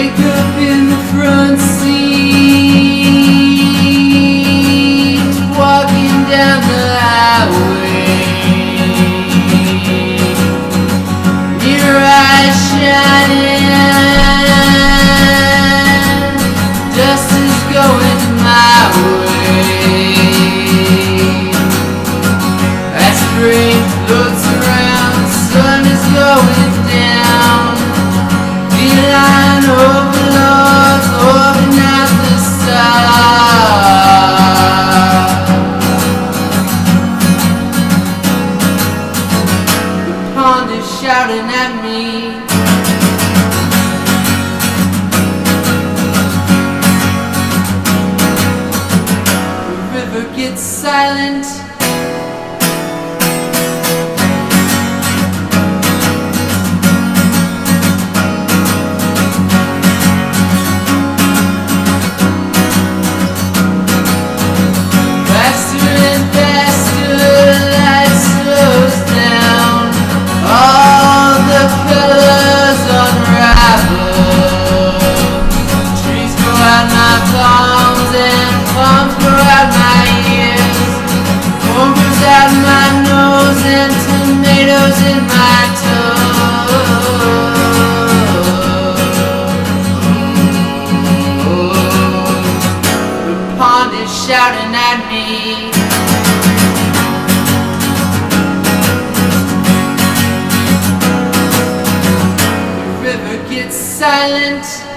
wake up in the front seat, walking down the highway. Your eyes shining, dust is going my way. As spring floats around, sun is going down. Feel I know shouting at me. The river gets silent. Tomatoes in my toes. The pond is shouting at me. The river gets silent.